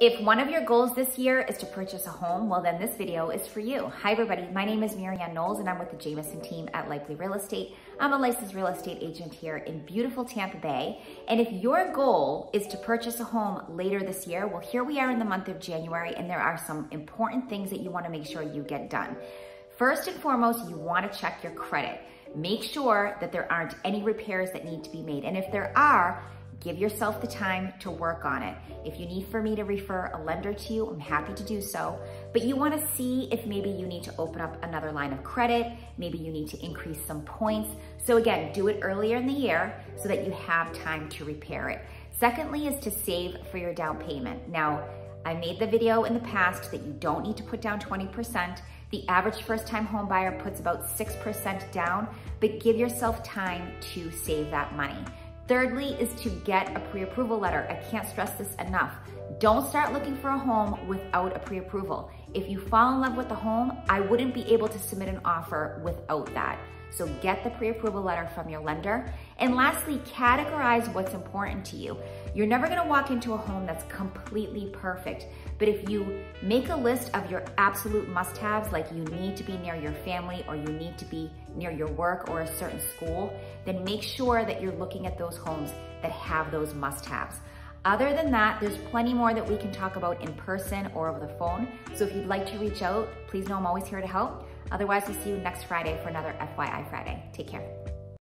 If one of your goals this year is to purchase a home, well then this video is for you. Hi everybody, my name is Marianne Knowles and I'm with the Jameson team at Likely Real Estate. I'm a licensed real estate agent here in beautiful Tampa Bay. And if your goal is to purchase a home later this year, well here we are in the month of January and there are some important things that you wanna make sure you get done. First and foremost, you wanna check your credit. Make sure that there aren't any repairs that need to be made. And if there are, Give yourself the time to work on it. If you need for me to refer a lender to you, I'm happy to do so. But you wanna see if maybe you need to open up another line of credit, maybe you need to increase some points. So again, do it earlier in the year so that you have time to repair it. Secondly is to save for your down payment. Now, I made the video in the past that you don't need to put down 20%. The average first time home buyer puts about 6% down, but give yourself time to save that money. Thirdly is to get a pre-approval letter. I can't stress this enough. Don't start looking for a home without a pre-approval. If you fall in love with the home, I wouldn't be able to submit an offer without that. So get the pre-approval letter from your lender. And lastly, categorize what's important to you. You're never gonna walk into a home that's completely perfect, but if you make a list of your absolute must-haves, like you need to be near your family or you need to be near your work or a certain school, then make sure that you're looking at those homes that have those must-haves. Other than that, there's plenty more that we can talk about in person or over the phone. So if you'd like to reach out, please know I'm always here to help. Otherwise, we'll see you next Friday for another FYI Friday. Take care.